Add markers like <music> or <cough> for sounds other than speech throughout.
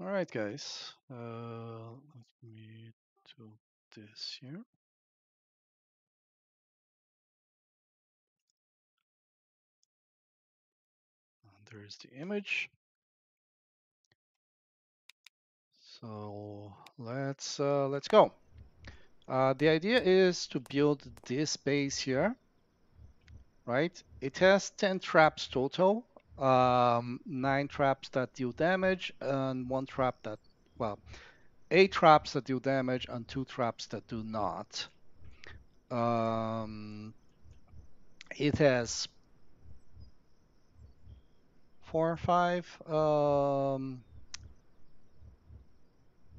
All right, guys. Uh, let me do this here. And there's the image. So let's uh, let's go. Uh, the idea is to build this base here, right? It has 10 traps total, um, nine traps that deal damage, and one trap that, well, eight traps that deal damage and two traps that do not. Um, it has four or five. Um,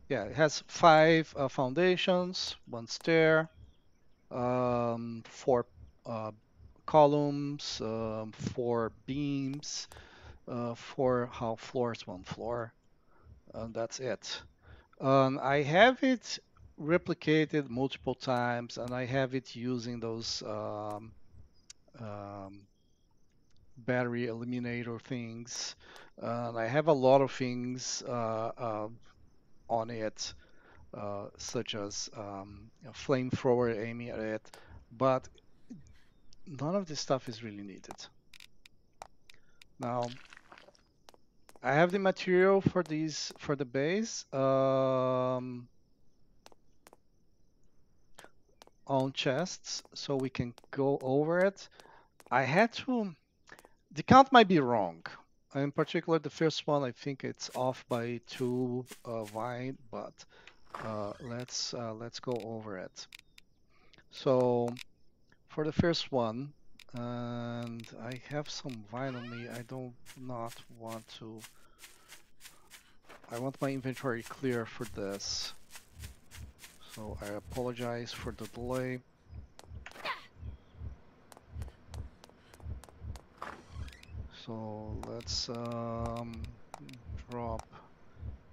yeah, it has five uh, foundations, one stair, um, four uh, columns, um, four beams, uh, four half floors, one floor, and that's it. Um, I have it replicated multiple times, and I have it using those um, um, battery eliminator things. Uh, I have a lot of things uh, uh, on it, uh, such as um, flamethrower aiming at it, but none of this stuff is really needed. Now, I have the material for these for the base um, on chests, so we can go over it. I had to. The count might be wrong. In particular, the first one, I think it's off by two uh, vine, but uh, let's uh, let's go over it. So for the first one, and I have some vine on me. I don't not want to. I want my inventory clear for this. So I apologize for the delay. So let's um, drop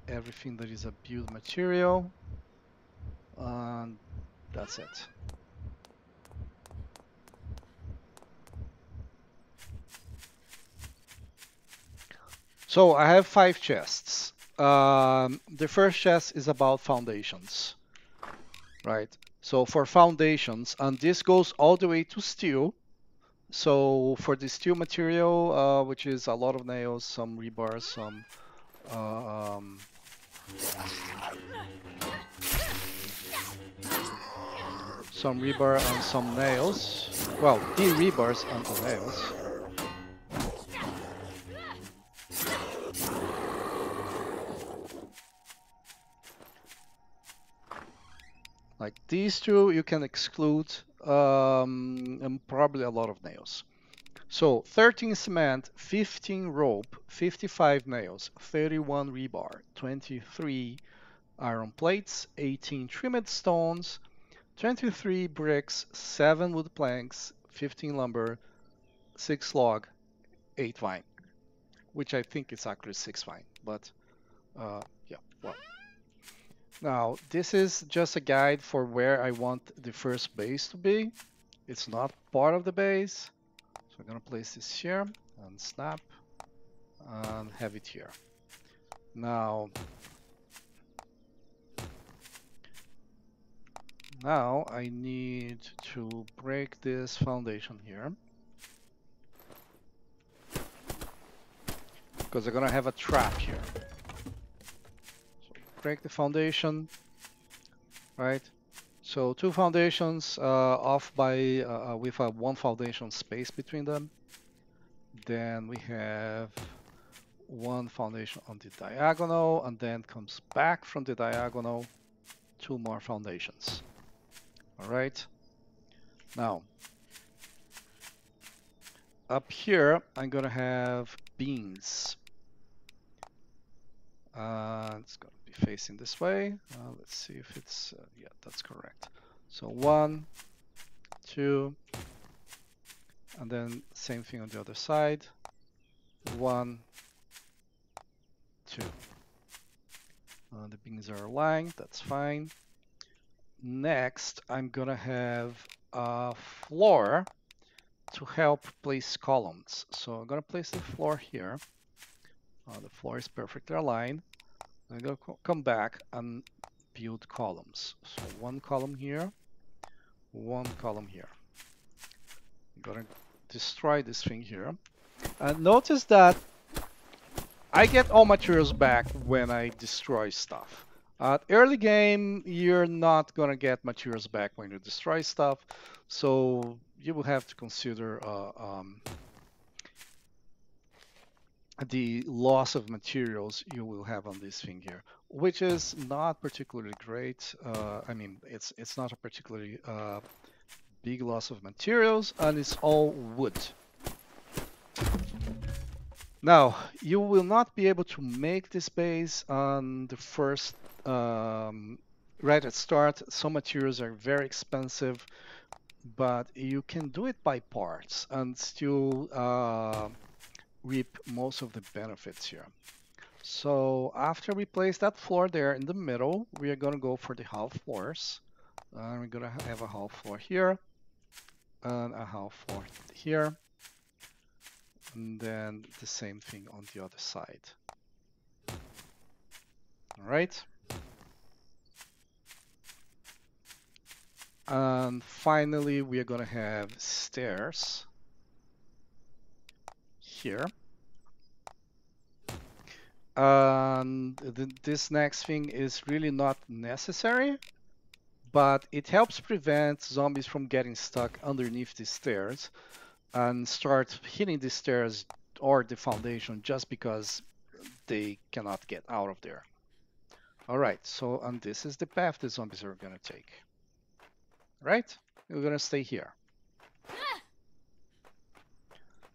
everything that is a build material and that's it. So I have five chests. Um, the first chest is about foundations, right? So for foundations, and this goes all the way to steel. So for the steel material, uh, which is a lot of nails, some rebar, some uh, um, some rebar and some nails. Well, the rebars and the nails. Like these two, you can exclude um, and probably a lot of nails. So 13 cement, 15 rope, 55 nails, 31 rebar, 23 iron plates, 18 trimmed stones, 23 bricks, 7 wood planks, 15 lumber, 6 log, 8 vine, which I think is actually 6 vine, but uh, yeah, well. Now, this is just a guide for where I want the first base to be. It's not part of the base. So I'm gonna place this here and snap and have it here. Now, now I need to break this foundation here. Because I'm gonna have a trap here break the foundation, right? So two foundations uh, off by uh, uh, with a one foundation space between them. Then we have one foundation on the diagonal and then comes back from the diagonal two more foundations. All right. Now, up here, I'm gonna have beams. Uh, it's gonna facing this way. Uh, let's see if it's, uh, yeah, that's correct. So one, two, and then same thing on the other side. One, two. Uh, the beams are aligned, that's fine. Next, I'm gonna have a floor to help place columns. So I'm gonna place the floor here. Uh, the floor is perfectly aligned. I'm gonna come back and build columns. So one column here, one column here. I'm gonna destroy this thing here. And notice that I get all materials back when I destroy stuff. At early game, you're not gonna get materials back when you destroy stuff, so you will have to consider uh, um, the loss of materials you will have on this thing here, which is not particularly great. Uh, I mean, it's it's not a particularly uh, big loss of materials, and it's all wood. Now, you will not be able to make this base on the first, um, right at start. Some materials are very expensive, but you can do it by parts and still uh, reap most of the benefits here. So after we place that floor there in the middle, we are going to go for the half floors. Uh, we're going to have a half floor here and a half floor here. And then the same thing on the other side. All right. And finally, we are going to have stairs here. And th this next thing is really not necessary, but it helps prevent zombies from getting stuck underneath the stairs and start hitting the stairs or the foundation just because they cannot get out of there. All right, so and this is the path the zombies are gonna take. Right? We're gonna stay here. Ah!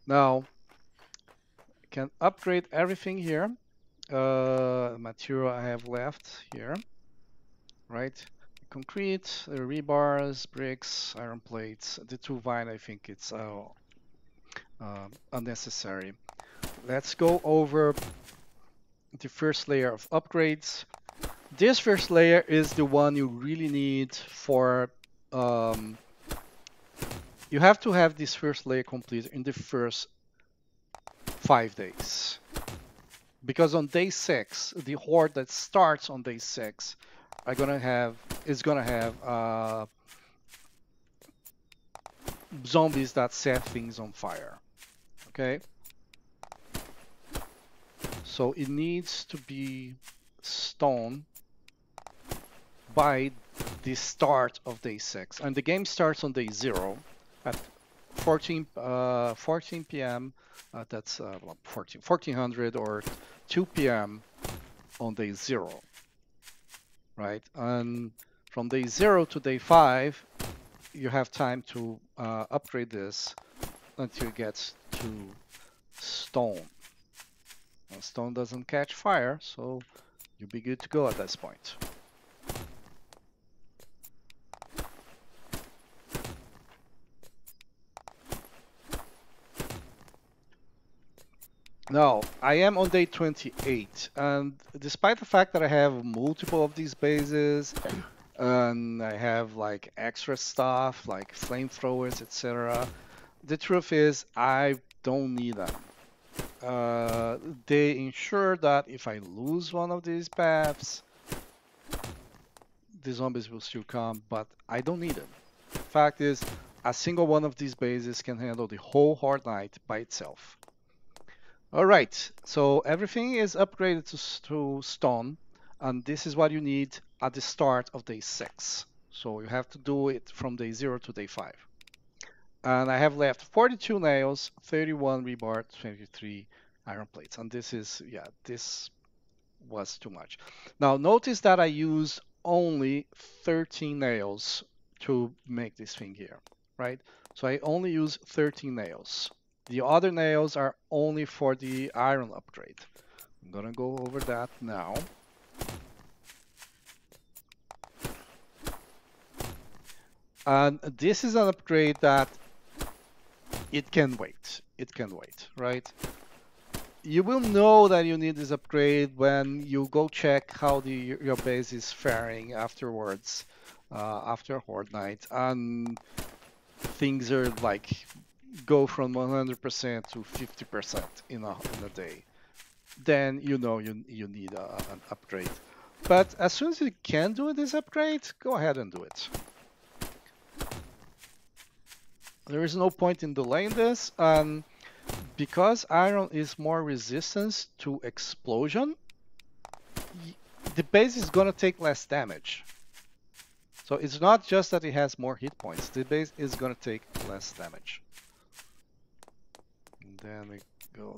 Now, can upgrade everything here. Uh, material I have left here, right? Concrete, uh, rebars, bricks, iron plates. The two vine, I think it's uh, uh, unnecessary. Let's go over the first layer of upgrades. This first layer is the one you really need for um, you have to have this first layer complete in the first five days. Because on day six, the horde that starts on day six are gonna have is gonna have uh, zombies that set things on fire. Okay. So it needs to be stone by the start of day six, and the game starts on day zero at 14 uh, 14 p.m. Uh, that's uh, 14, 1400 or 2 p.m. on day zero, right? And from day zero to day five, you have time to uh, upgrade this until it gets to stone. And stone doesn't catch fire, so you'll be good to go at this point. Now, I am on day 28, and despite the fact that I have multiple of these bases, and I have like extra stuff like flamethrowers, etc., the truth is I don't need them. Uh, they ensure that if I lose one of these paths, the zombies will still come, but I don't need them. Fact is, a single one of these bases can handle the whole Horde Night by itself. All right, so everything is upgraded to, to stone, and this is what you need at the start of day six. So you have to do it from day zero to day five. And I have left 42 nails, 31 rebar, 23 iron plates. And this is, yeah, this was too much. Now notice that I used only 13 nails to make this thing here, right? So I only use 13 nails. The other nails are only for the iron upgrade. I'm gonna go over that now. And this is an upgrade that it can wait. It can wait, right? You will know that you need this upgrade when you go check how the your base is faring afterwards, uh, after Horde Night, and things are like go from 100% to 50% in a, in a day. then you know you you need a, an upgrade. But as soon as you can do this upgrade, go ahead and do it. There is no point in delaying this, and because iron is more resistance to explosion, the base is gonna take less damage. So it's not just that it has more hit points, the base is gonna take less damage. Then we go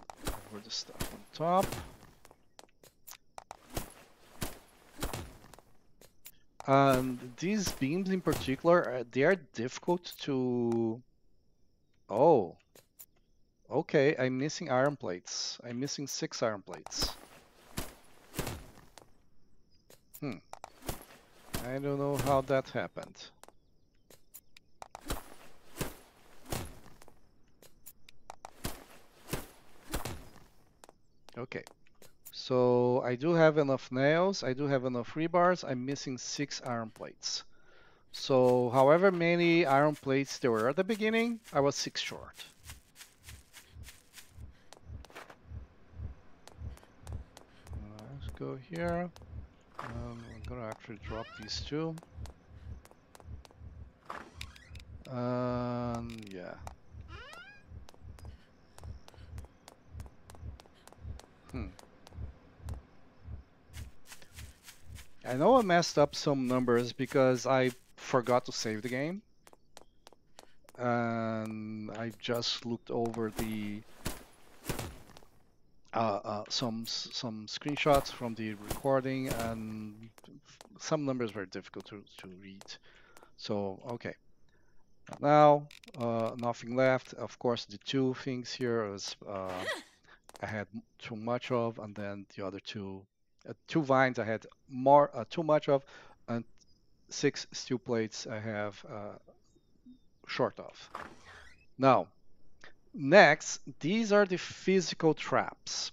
over the stuff on top. And these beams in particular, uh, they are difficult to... Oh. Okay, I'm missing iron plates. I'm missing six iron plates. Hmm. I don't know how that happened. Okay. So I do have enough nails, I do have enough rebars, I'm missing six iron plates. So however many iron plates there were at the beginning, I was six short. Let's go here. Um, I'm gonna actually drop these two. Um, yeah. Hmm. I know I messed up some numbers because I forgot to save the game. And I just looked over the uh, uh, some some screenshots from the recording and some numbers were difficult to, to read. So, okay. Now, uh, nothing left. Of course, the two things here is uh, <laughs> I had too much of, and then the other two uh, two vines I had more uh, too much of, and six steel plates I have uh, short of. Now, next, these are the physical traps.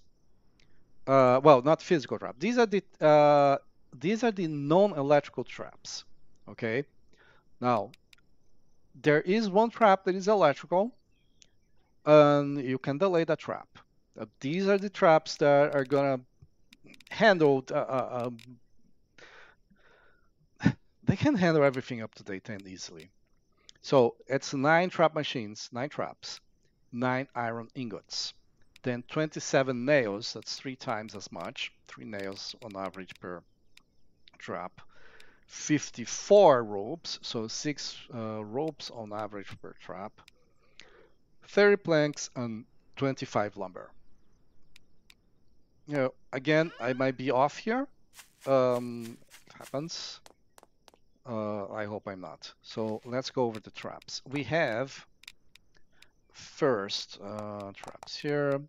Uh, well, not physical trap. These are the uh, these are the non-electrical traps. Okay. Now, there is one trap that is electrical, and you can delay that trap. Uh, these are the traps that are gonna handled. Uh, uh, um, <laughs> they can handle everything up to day 10 easily. So it's nine trap machines, nine traps, nine iron ingots, then 27 nails, that's three times as much, three nails on average per trap, 54 ropes, so six uh, ropes on average per trap, 30 planks, and 25 lumber you know, again, I might be off here. Um, happens. Uh, I hope I'm not. So let's go over the traps. We have first uh, traps here.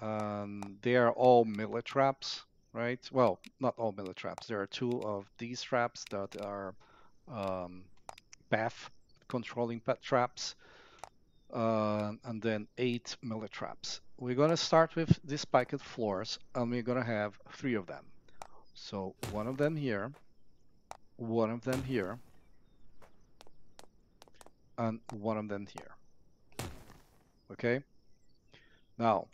Um, they are all melee traps, right? Well, not all melee traps. There are two of these traps that are um, path controlling pet traps. Uh, and then eight melee traps we're going to start with the spiked floors and we're going to have three of them. So one of them here, one of them here, and one of them here. Okay? Now,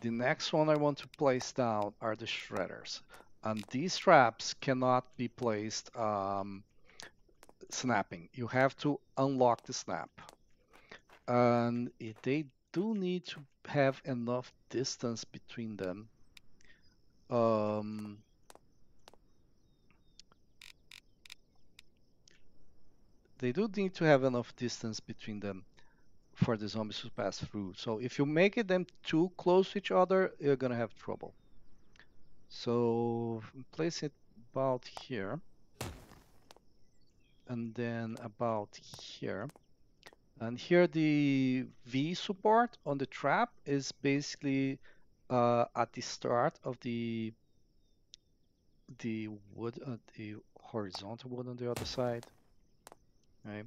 the next one I want to place down are the shredders. And these traps cannot be placed um, snapping. You have to unlock the snap. And if they do need to have enough distance between them. Um, they do need to have enough distance between them for the zombies to pass through. So if you make it them too close to each other, you're gonna have trouble. So place it about here. And then about here. And here the V support on the trap is basically uh, at the start of the the wood, uh, the horizontal wood on the other side. Right.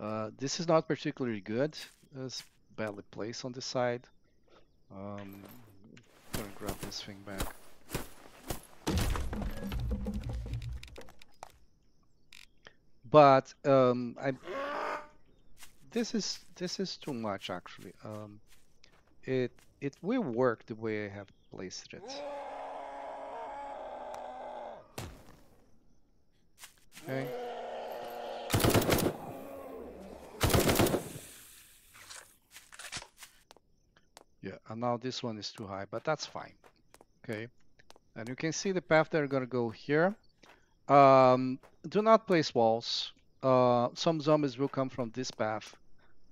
Uh, this is not particularly good. It's badly placed on the side. Um, I'm gonna grab this thing back. But um, I this is this is too much actually. Um, it it will work the way I have placed it. Okay. Yeah, and now this one is too high, but that's fine. Okay. And you can see the path they're gonna go here. Um, do not place walls. Uh, some zombies will come from this path.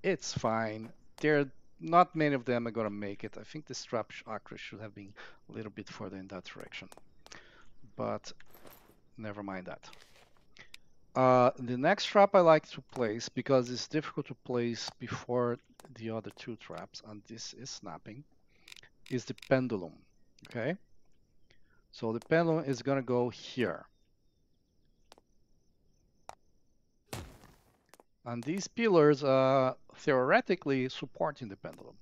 It's fine. There, are not many of them are gonna make it. I think the trap actually should have been a little bit further in that direction. But never mind that. Uh, the next trap I like to place because it's difficult to place before the other two traps, and this is snapping, is the pendulum. Okay. So the pendulum is gonna go here. And these pillars are theoretically supporting the pendulum.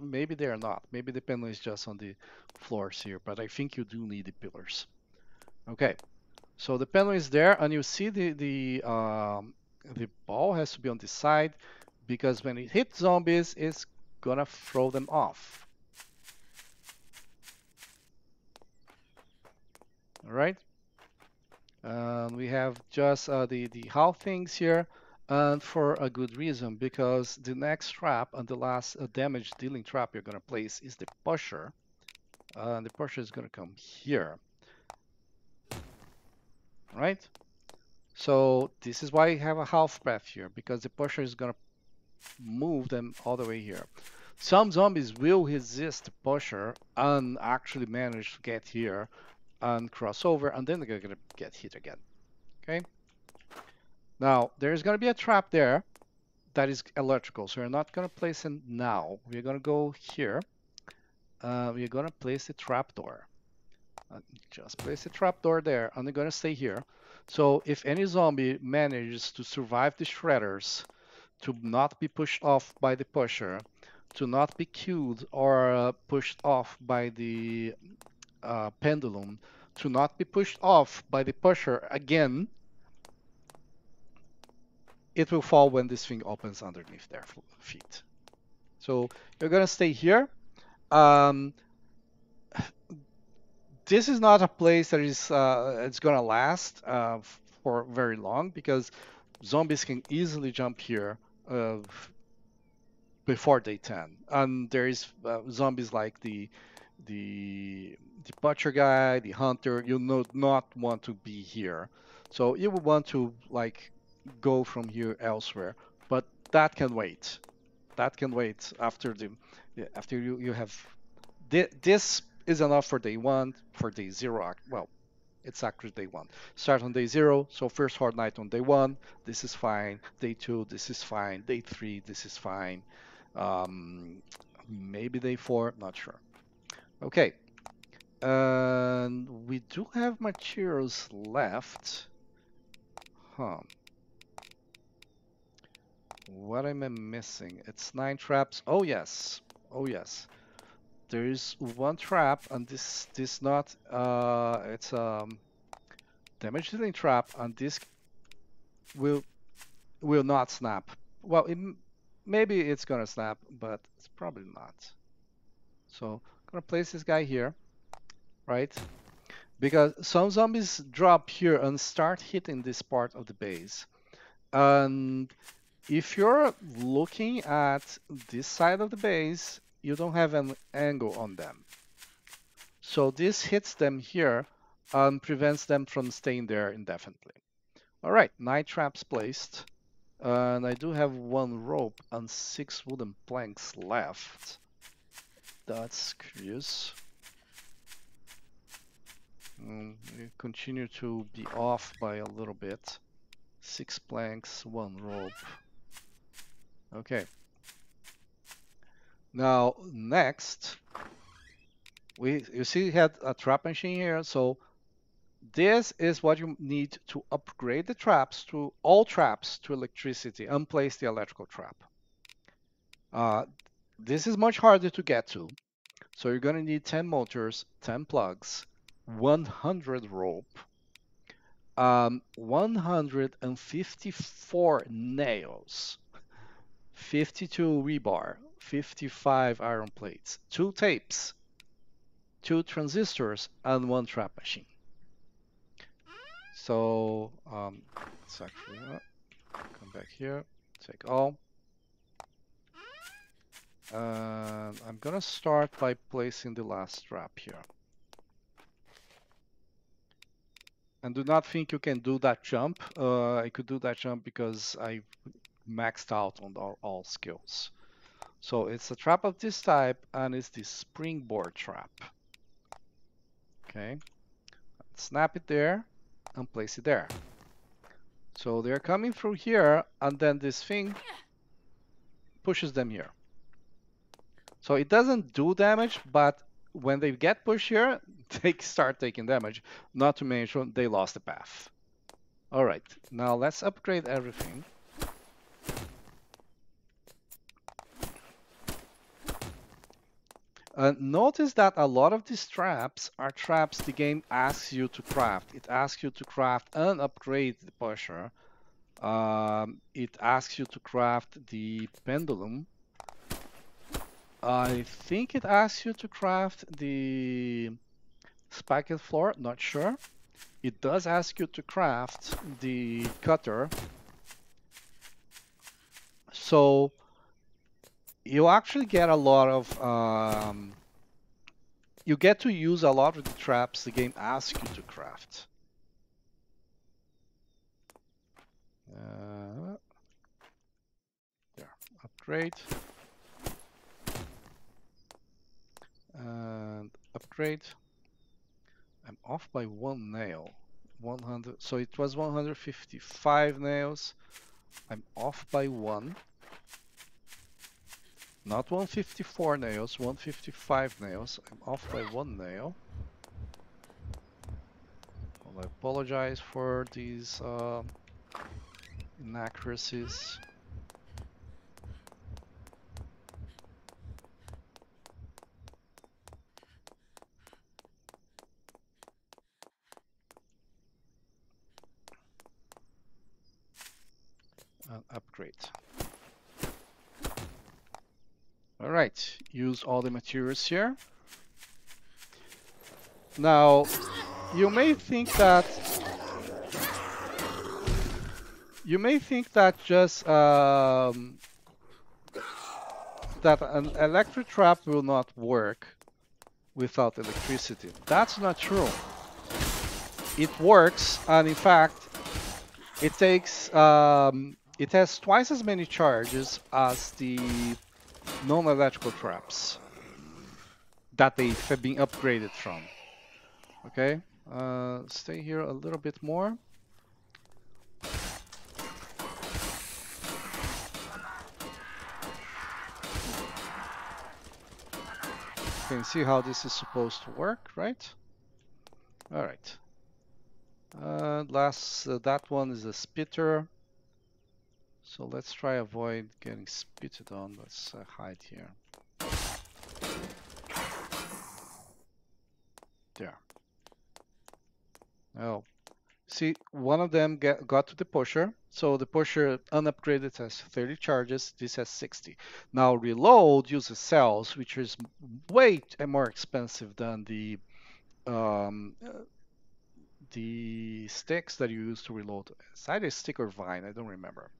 Maybe they're not. Maybe the pendulum is just on the floors here, but I think you do need the pillars. Okay, so the pendulum is there, and you see the the um, the ball has to be on the side because when it hits zombies, it's gonna throw them off. All right. And we have just uh, the the how things here, and for a good reason because the next trap and the last uh, damage dealing trap you're gonna place is the pusher, uh, and the pusher is gonna come here. Right. So this is why you have a half path here because the pusher is gonna move them all the way here. Some zombies will resist the pusher and actually manage to get here and cross over, and then they're gonna get hit again. Okay. Now there's gonna be a trap there that is electrical, so we're not gonna place it now. We're gonna go here. Uh, we're gonna place the trap door. Uh, just place the trap door there, and they're gonna stay here. So if any zombie manages to survive the shredders, to not be pushed off by the pusher, to not be killed or uh, pushed off by the uh, pendulum to not be pushed off by the pusher again, it will fall when this thing opens underneath their feet. So you're gonna stay here. Um, this is not a place that is uh, it's gonna last uh, for very long because zombies can easily jump here uh, before day 10, and there is uh, zombies like the the the butcher guy, the hunter, you know not want to be here. So you would want to like go from here elsewhere, but that can wait. That can wait after the after you you have this is enough for day one, for day zero. Well, it's actually day one. Start on day zero, so first horde night on day one, this is fine. Day two, this is fine. Day three, this is fine. Um, maybe day four, not sure. Okay. And we do have materials left. Huh. What am I missing? It's nine traps. Oh, yes. Oh, yes. There is one trap, and this this not uh it's um damage dealing trap, and this will will not snap. Well, it, maybe it's gonna snap, but it's probably not. So gonna place this guy here, right? Because some zombies drop here and start hitting this part of the base. And if you're looking at this side of the base, you don't have an angle on them. So this hits them here and prevents them from staying there indefinitely. All right, nine traps placed. And I do have one rope and six wooden planks left. That's curious. Mm, we continue to be off by a little bit. Six planks, one rope. Okay. Now, next, we you see we had a trap machine here, so this is what you need to upgrade the traps to all traps to electricity and place the electrical trap. Uh, this is much harder to get to. So you're going to need 10 motors, 10 plugs, 100 rope, um, 154 nails, 52 rebar, 55 iron plates, two tapes, two transistors, and one trap machine. So um, let's actually come back here, take all. And I'm gonna start by placing the last trap here. And do not think you can do that jump. Uh, I could do that jump because I maxed out on all, skills. So it's a trap of this type and it's the springboard trap. Okay, snap it there and place it there. So they're coming through here and then this thing pushes them here. So it doesn't do damage, but when they get pushed here, <laughs> they start taking damage. Not to mention they lost the path. All right, now let's upgrade everything. Uh, notice that a lot of these traps are traps the game asks you to craft. It asks you to craft and upgrade the pusher. Um, it asks you to craft the pendulum. I think it asks you to craft the spiked floor, not sure. It does ask you to craft the cutter. So you actually get a lot of um, you get to use a lot of the traps the game asks you to craft. Uh, upgrade and upgrade. I'm off by one nail. 100. So it was 155 nails. I'm off by one. Not 154 nails, 155 nails. I'm off by one nail. Well, I apologize for these uh, inaccuracies. Upgrade. All right, use all the materials here. Now, you may think that you may think that just um, that an electric trap will not work without electricity. That's not true. It works, and in fact, it takes um, it has twice as many charges as the non-electrical traps that they have been upgraded from. Okay, uh, stay here a little bit more. You can see how this is supposed to work, right? All right. Uh, last, uh, that one is a spitter. So let's try avoid getting spitted on. Let's uh, hide here. There. Oh, see, one of them get, got to the pusher. So the pusher unupgraded has 30 charges. This has 60. Now reload uses cells, which is way more expensive than the um, uh, the sticks that you use to reload. It's either stick or vine. I don't remember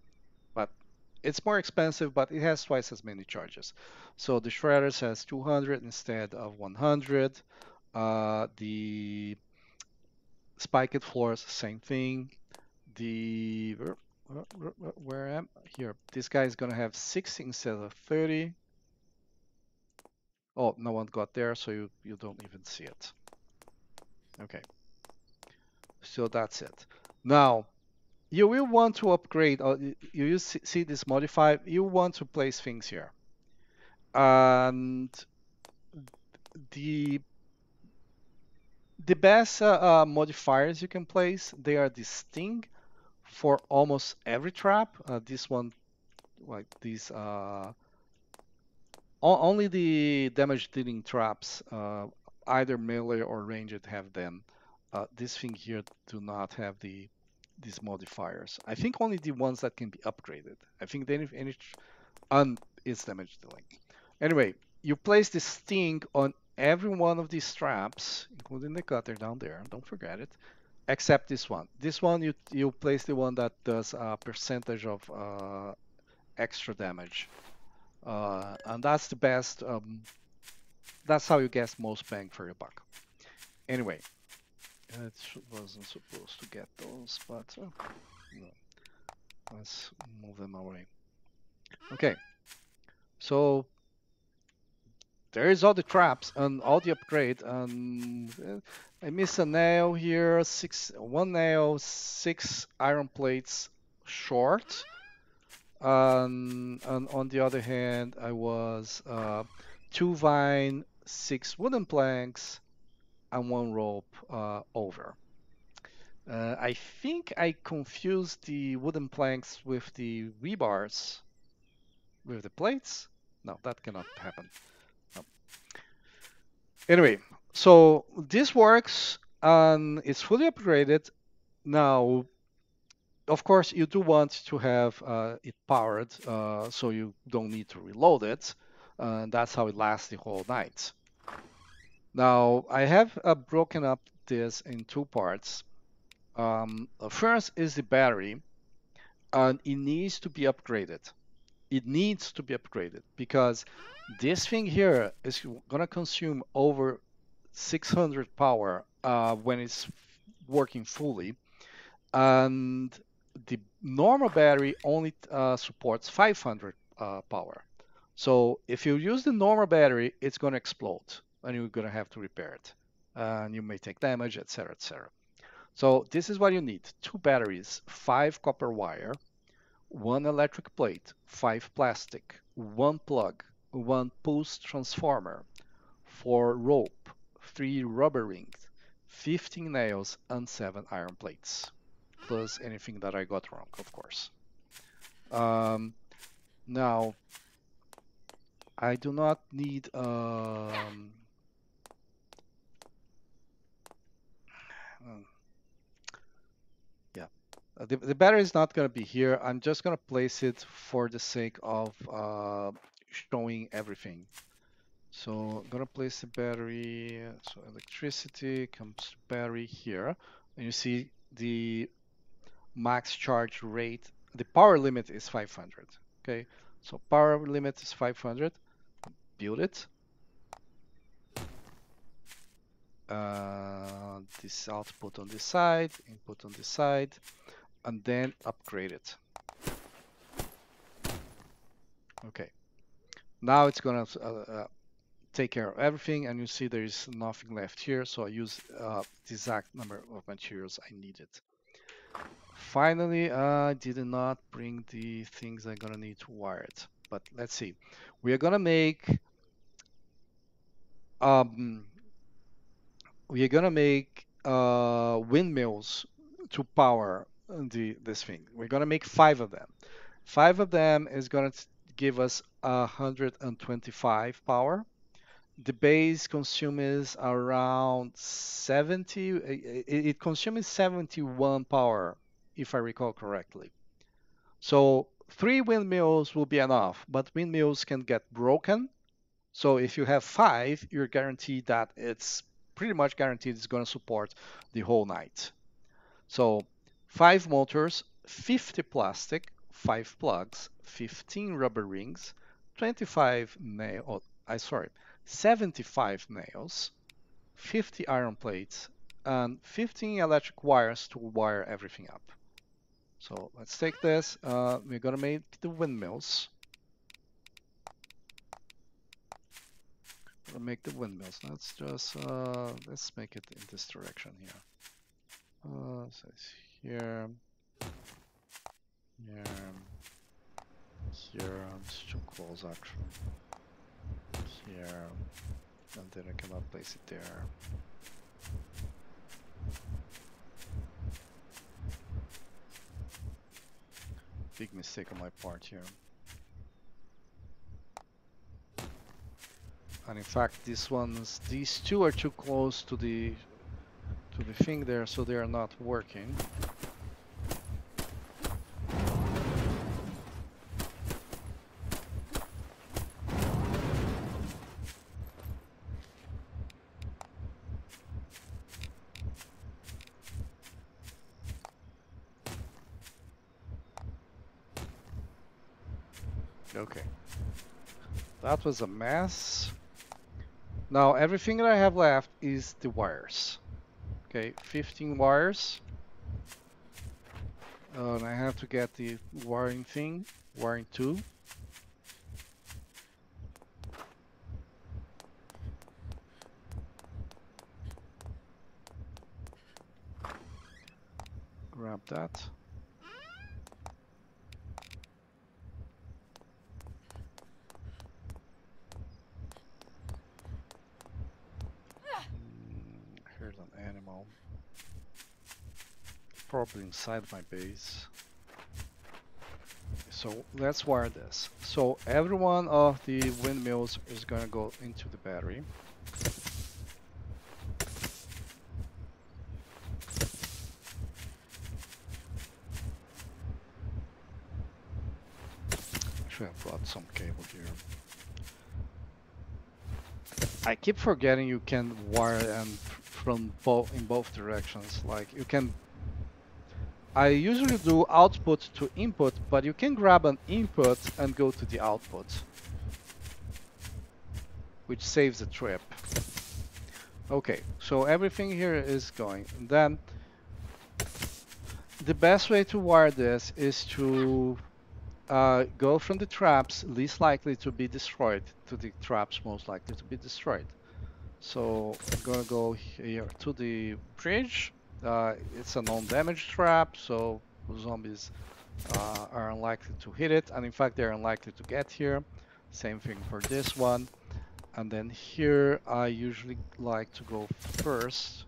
it's more expensive, but it has twice as many charges. So the Shredders has 200 instead of 100. Uh, the Spiked Floors, same thing. The where, where, where am here? This guy is gonna have 60 instead of 30. Oh, no one got there, so you you don't even see it. Okay. So that's it. Now, you will want to upgrade, or you see this modify, you want to place things here. And the the best uh, uh, modifiers you can place, they are the sting for almost every trap. Uh, this one, like these, uh, only the damage dealing traps, uh, either melee or ranged have them. Uh, this thing here do not have the these modifiers. I think only the ones that can be upgraded. I think then if any un is damage dealing. Anyway, you place the sting on every one of these traps, including the cutter down there, don't forget it, except this one. This one, you, you place the one that does a percentage of uh, extra damage. Uh, and that's the best, um, that's how you get most bang for your buck. Anyway, it wasn't supposed to get those, but no. let's move them away. Okay, so there is all the traps and all the upgrade and uh, I miss a nail here, six, one nail, six iron plates short. Um, and on the other hand, I was uh, two vine, six wooden planks, and one rope uh, over. Uh, I think I confused the wooden planks with the rebars with the plates. No, that cannot happen. No. Anyway, so this works and it's fully upgraded. Now, of course, you do want to have uh, it powered uh, so you don't need to reload it. And that's how it lasts the whole night. Now, I have uh, broken up this in two parts. Um, first is the battery, and it needs to be upgraded. It needs to be upgraded because this thing here is going to consume over 600 power uh, when it's working fully. And the normal battery only uh, supports 500 uh, power. So if you use the normal battery, it's going to explode and you're going to have to repair it. and you may take damage, etc., etc. So this is what you need. Two batteries, five copper wire, one electric plate, five plastic, one plug, one pulse transformer, four rope, three rubber rings, 15 nails, and seven iron plates, plus anything that I got wrong, of course. Um, now, I do not need um, yeah, uh, the, the battery is not going to be here. I'm just going to place it for the sake of uh, showing everything. So I'm going to place the battery. So electricity comes battery here. And you see the max charge rate. The power limit is 500. Okay, so power limit is 500. Build it. Uh, this output on this side, input on this side, and then upgrade it. Okay, now it's gonna uh, uh, take care of everything and you see there is nothing left here so I use uh, the exact number of materials I needed. Finally, I did not bring the things I'm gonna need to wire it but let's see. We are gonna make um, we are gonna make uh, windmills to power the this thing. We're gonna make five of them. Five of them is gonna give us 125 power. The base consumes around 70. It, it consumes 71 power, if I recall correctly. So three windmills will be enough, but windmills can get broken. So if you have five, you're guaranteed that it's pretty much guaranteed it's going to support the whole night. So five motors, 50 plastic, five plugs, 15 rubber rings, 25 nail, oh, I sorry, 75 nails, 50 iron plates, and 15 electric wires to wire everything up. So let's take this. Uh, we're gonna make the windmills. Make the windmills. Let's just uh, let's make it in this direction here. Uh, so it's here, here, here. It's too close actually. Here, and then I cannot place it there. Big mistake on my part here. and in fact these ones these two are too close to the to the thing there so they are not working Okay. That was a mess. Now everything that I have left is the wires. Okay, 15 wires. And I have to get the wiring thing, wiring 2. Grab that. Here's an animal. Probably inside my base. So let's wire this. So every one of the windmills is gonna go into the battery. Actually, I've got some cable here. I keep forgetting you can wire them from both in both directions. Like you can. I usually do output to input, but you can grab an input and go to the output, which saves a trip. Okay, so everything here is going. Then the best way to wire this is to uh, go from the traps least likely to be destroyed to the traps most likely to be destroyed. So I'm gonna go here to the bridge. Uh, it's a non-damage trap, so zombies uh, are unlikely to hit it, and in fact they're unlikely to get here. Same thing for this one. And then here I usually like to go first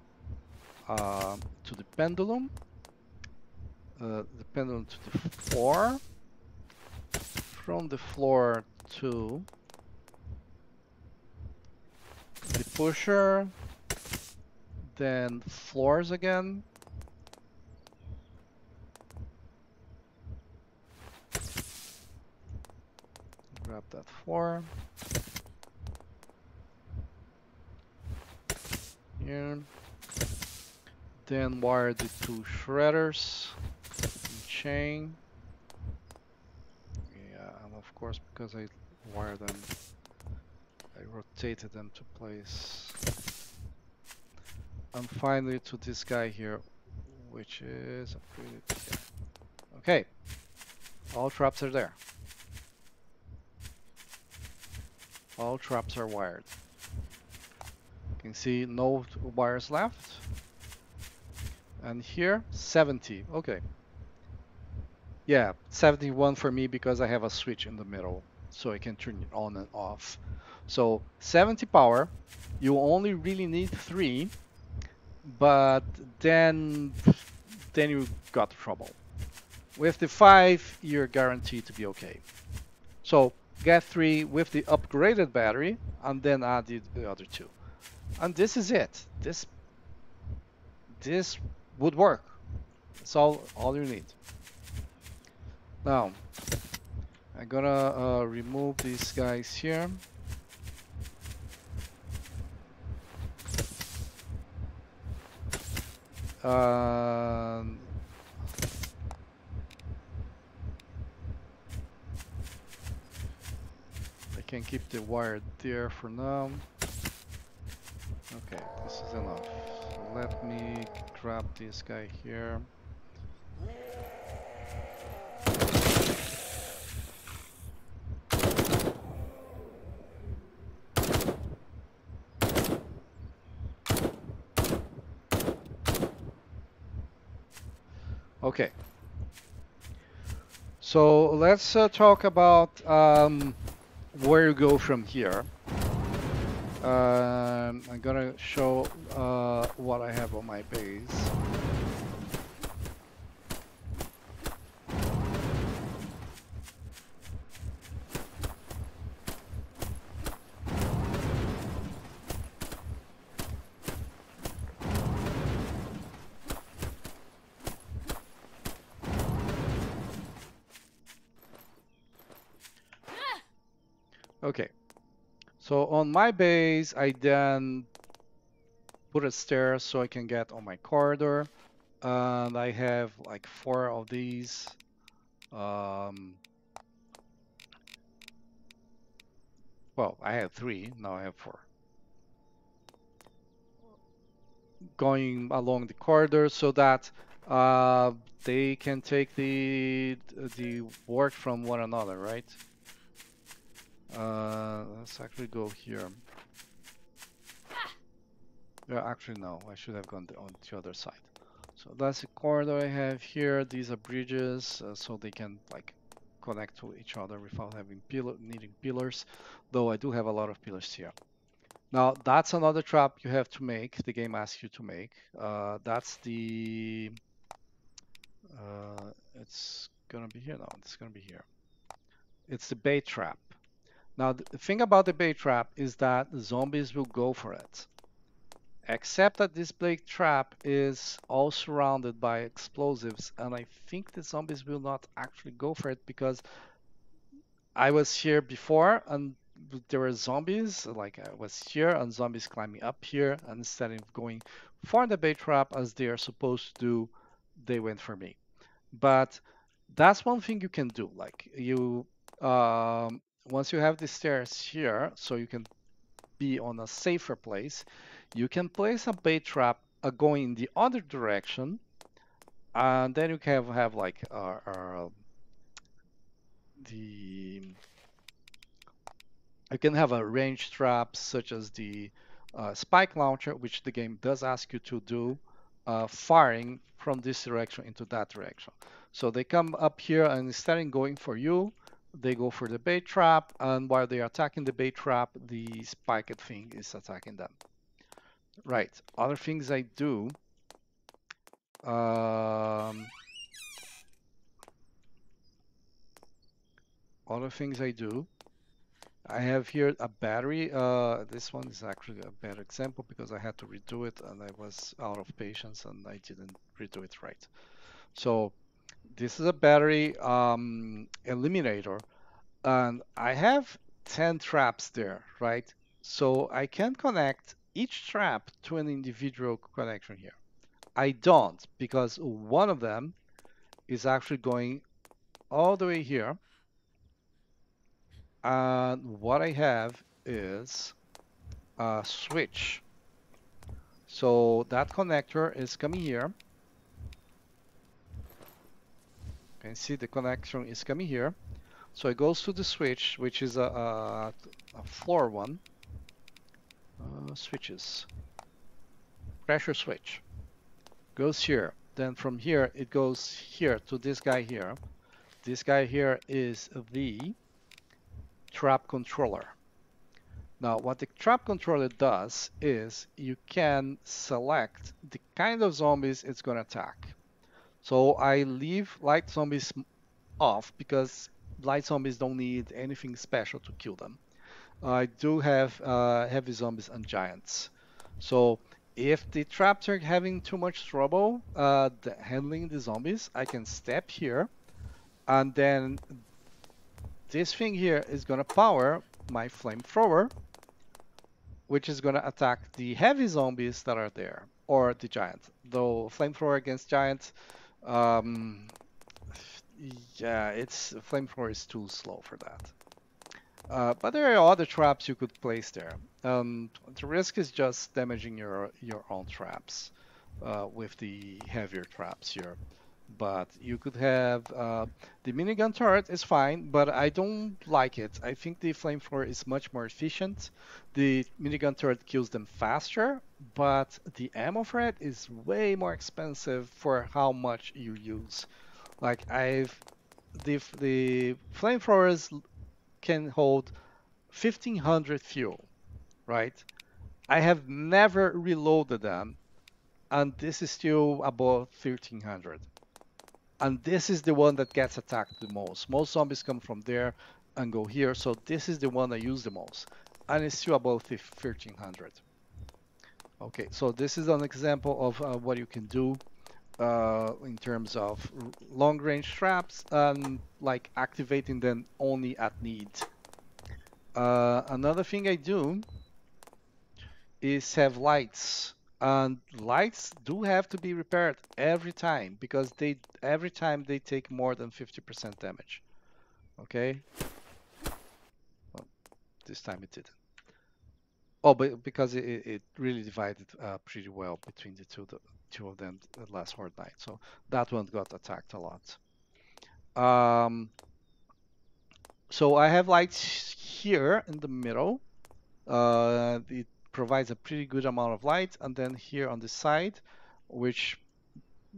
uh, to the pendulum. Uh, the pendulum to the floor from the floor to the pusher, then floors again. Grab that floor. Here. Then wire the two shredders chain Yeah, and of course, because I wired them, I rotated them to place. And finally to this guy here, which is. Okay, all traps are there. All traps are wired. You can see no wires left. And here, 70. Okay, yeah, 71 for me because I have a switch in the middle, so I can turn it on and off. So 70 power, you only really need three, but then then you got trouble. With the five, you're guaranteed to be okay. So get three with the upgraded battery, and then add the, the other two. And this is it. This this would work. That's all all you need. Now, I'm gonna uh, remove these guys here. Uh, I can keep the wire there for now. Okay, this is enough. let me grab this guy here. Okay. So let's uh, talk about um, where you go from here. Um, I'm gonna show uh, what I have on my base. So on my base, I then put a stair so I can get on my corridor. And I have like four of these. Um, Well, I had three, now I have four. Going along the corridor so that uh, they can take the the work from one another, right? Uh, let's actually go here. Yeah, actually no, I should have gone on the other side. So that's the corridor I have here. These are bridges, uh, so they can like connect to each other without having pillar needing pillars. Though I do have a lot of pillars here. Now that's another trap you have to make. The game asks you to make. Uh, that's the. Uh, it's gonna be here. now. it's gonna be here. It's the bait trap. Now the thing about the bait trap is that zombies will go for it. Except that this bait trap is all surrounded by explosives, and I think the zombies will not actually go for it because I was here before and there were zombies, like I was here and zombies climbing up here, and instead of going for the bait trap as they are supposed to do, they went for me. But that's one thing you can do. Like you, um, once you have the stairs here, so you can be on a safer place, you can place a bait trap uh, going in the other direction, and then you can have, have like uh, uh, the you can have a range trap such as the uh, spike launcher, which the game does ask you to do, uh, firing from this direction into that direction. So they come up here and of going for you, they go for the bait trap, and while they are attacking the bait trap, the spiked thing is attacking them. Right, other things I do. Um, other things I do. I have here a battery. Uh, this one is actually a bad example because I had to redo it and I was out of patience and I didn't redo it right. So this is a battery um, eliminator and I have 10 traps there, right? So I can connect each trap to an individual connection here. I don't because one of them is actually going all the way here. And what I have is a switch. So that connector is coming here. You can see the connection is coming here. So it goes to the switch, which is a, a, a floor one. Uh, switches. Pressure switch. Goes here. Then from here, it goes here to this guy here. This guy here is the trap controller. Now, what the trap controller does is you can select the kind of zombies it's going to attack. So I leave light zombies off because light zombies don't need anything special to kill them. I do have uh, heavy zombies and giants. So if the traps are having too much trouble uh, handling the zombies, I can step here and then this thing here is going to power my flamethrower which is going to attack the heavy zombies that are there or the giant. Though flamethrower against giants, um, yeah, it's flamethrower is too slow for that. Uh, but there are other traps you could place there. Um, the risk is just damaging your your own traps uh, with the heavier traps here. But you could have uh, the minigun turret is fine, but I don't like it. I think the flamethrower is much more efficient. The minigun turret kills them faster, but the ammo for it is way more expensive for how much you use. Like I've the the flamethrowers can hold 1500 fuel, right? I have never reloaded them, and this is still above 1300. And this is the one that gets attacked the most. Most zombies come from there and go here, so this is the one I use the most. And it's still above 1300. Okay, so this is an example of uh, what you can do uh, in terms of long range traps and like activating them only at need. Uh, another thing I do is have lights and lights do have to be repaired every time because they every time they take more than 50% damage okay well, this time it didn't. Oh, but because it, it really divided uh, pretty well between the two, the two of them the last Horde Night. So that one got attacked a lot. Um, so I have lights here in the middle. Uh, it provides a pretty good amount of light, and then here on the side, which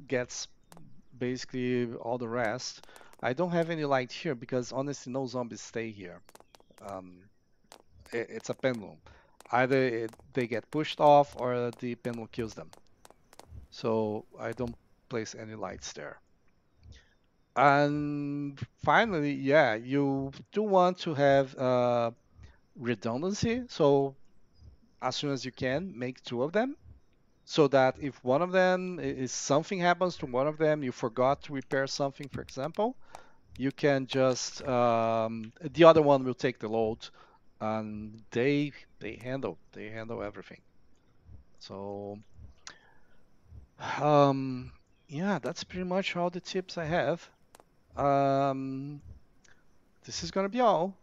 gets basically all the rest. I don't have any light here because honestly, no zombies stay here. Um, it, it's a pendulum. Either it, they get pushed off or the pendulum kills them. So I don't place any lights there. And finally, yeah, you do want to have uh, redundancy. So as soon as you can, make two of them so that if one of them is something happens to one of them, you forgot to repair something, for example, you can just um, the other one will take the load, and they they handle they handle everything. So um, yeah, that's pretty much all the tips I have. Um, this is gonna be all.